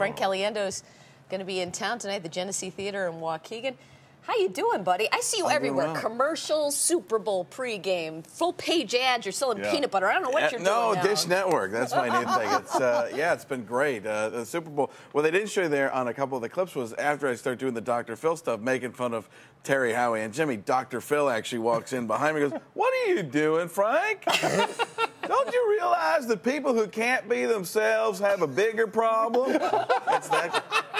Frank Caliendo's going to be in town tonight, at the Genesee Theater in Waukegan. How you doing, buddy? I see you I'm everywhere. well. Commercials, Super Bowl pregame, full page ads. You're selling Yeah. peanut butter. I don't know what Uh, you're no, doing now. Dish Network. That's my new thing. It's uh, yeah, it's been great. Uh, the Super Bowl. Well, they didn't show you there on a couple of the clips was after I started doing the Dr. Phil stuff, making fun of Terry Howie and Jimmy. Dr. Phil actually walks in behind me, and goes, "What are you doing, Frank? Don't you realize that people who can't be themselves have a bigger problem?" It's that.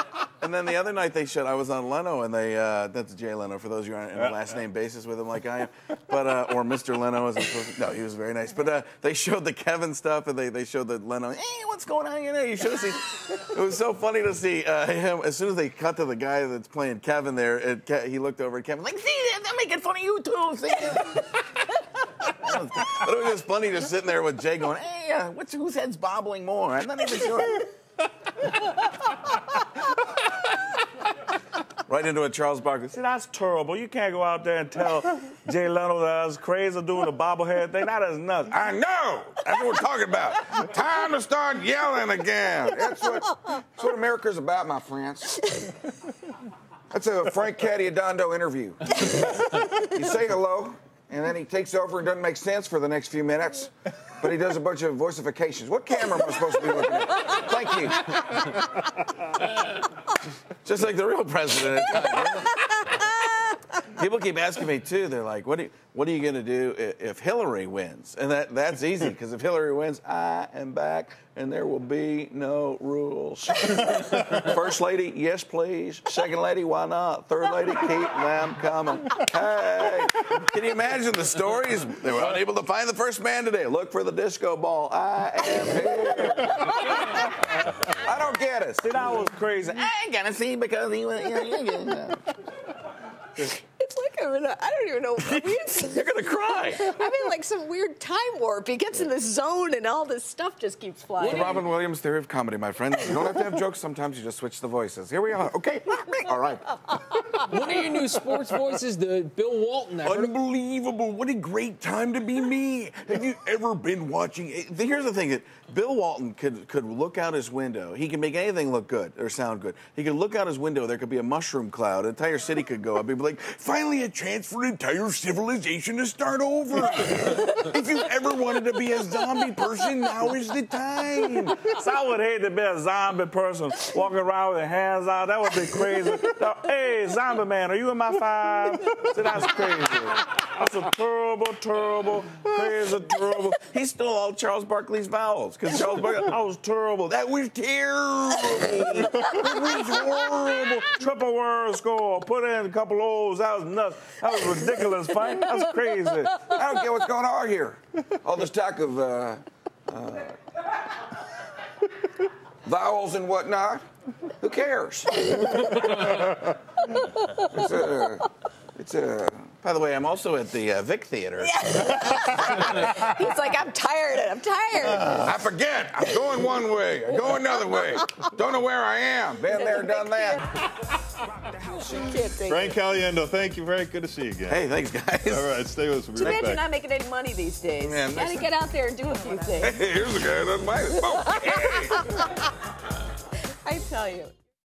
And then the other night they showed I was on Leno and they uh, that's Jay Leno for those of you who aren't in a last name basis with him like I am, but uh, or Mr. Leno as I'm supposed to, no he was very nice. But uh, they showed the Kevin stuff and they, they showed the Leno. Hey, what's going on? You know, you should have seen. It was so funny to see uh, him as soon as they cut to the guy that's playing Kevin there. It, he looked over at Kevin like, see, they're making fun of you too. But it was just funny just sitting there with Jay going, hey, uh, what's, whose head's bobbling more? I'm not even sure. right into a Charles Barkley. See, that's terrible. You can't go out there and tell Jay Leno that I was crazy doing the bobblehead thing. That is nuts. I know. That's what we're talking about. Time to start yelling again. That's what, that's what America's about, my friends. That's a Frank Cadiadondo interview. You say hello, and then he takes over and doesn't make sense for the next few minutes, but he does a bunch of voicifications. What camera am I supposed to be looking at? Thank you. Just like the real president. People keep asking me too. They're like, "What are you, what are you going to do if Hillary wins?" And that that's easy because if Hillary wins, I am back, and there will be no rules. First lady, yes please. Second lady, why not? Third lady, keep them coming. Hey, can you imagine the stories? They were unable to find the first man today. Look for the disco ball. I am here. I don't get it. See, that was crazy. I ain't gonna see because he was. I'm in a, I don't even know. I mean, it's- You're gonna cry. I'm in like some weird time warp. He gets in this zone and all this stuff just keeps flying. The Robin Williams theory of comedy, my friend. You don't have to have jokes. Sometimes you just switch the voices. Here we are. Okay. All right. One of your new sports voices, the Bill Walton. I heard- Unbelievable. What a great time to be me. Have you ever been watching? Here's the thing that Bill Walton could, could look out his window. He can make anything look good or sound good. He could look out his window. There could be a mushroom cloud. An entire city could go up. He'd be like, finally a chance for an entire civilization to start over. if you ever wanted to be a zombie person, now is the time. So I would hate to be a zombie person walking around with their hands out. That would be crazy. Hey, zombie man, are you in my five? See, that's crazy. That's a terrible, terrible, crazy, terrible. He stole all Charles Barkley's vowels because Charles Barkley. That was terrible. That was terrible. It was horrible. Triple word score. Put in a couple O's. That was nuts. That was ridiculous, Frank. That's crazy. I don't get what's going on here. All this talk of uh, uh, vowels and whatnot. Who cares? it's a. It's a. By the way, I'm also at the uh, Vic Theater. He's like, I'm tired. I'm tired. I forget. I'm going one way. I go another way. Don't know where I am. Been there, done that. Can't take Frank it. Caliendo, thank you, Frank. Good to see you again. Hey, thanks, guys. All right, stay with us. We'll be Too bad you're not making any money these days. Yeah, you gotta get out there and do a few things. Here's the guy that doesn't mind. Oh, hey. I tell you.